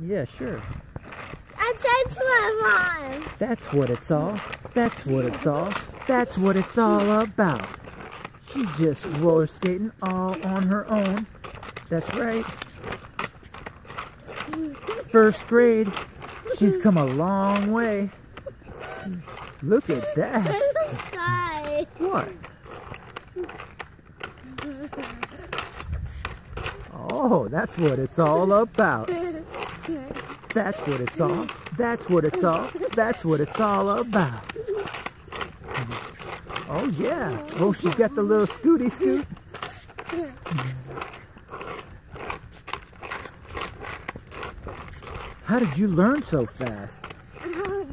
Yeah, sure. I said to my mom. That's what it's all. That's what it's all. That's what it's all about. She's just roller skating all on her own. That's right. First grade. She's come a long way. Look at that. What? Oh, that's what it's all about. That's what it's all. That's what it's all. That's what it's all about. Oh yeah. Oh, she's got the little scooty scoot. How did you learn so fast? Oh.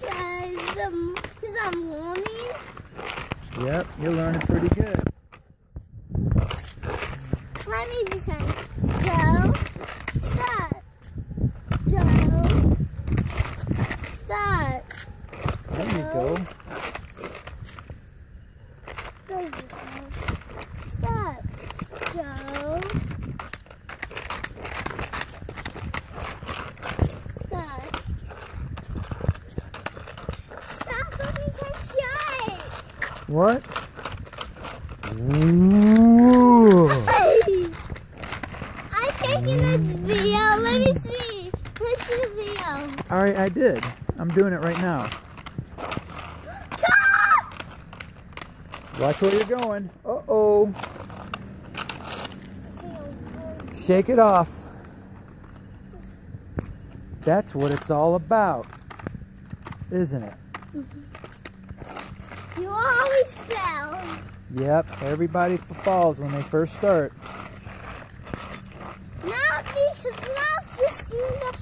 Guys, um, cause I'm warning. Yep, you're learning pretty good. Let me something. Go. Stop. Go. Stop. There you go. Go. Stop. Go. Stop. Stop. Let me catch. What? Ooh. All right, I did. I'm doing it right now. Watch where you're going. Uh-oh. Shake it off. That's what it's all about, isn't it? You always fail. Yep, everybody falls when they first start. Not because when I was just doing that, something, I was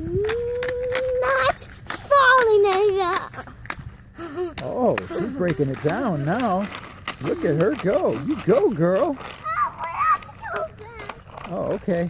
not falling over. Oh, she's breaking it down now. Look at her go. You go, girl. Oh, we have to go back. Oh, okay.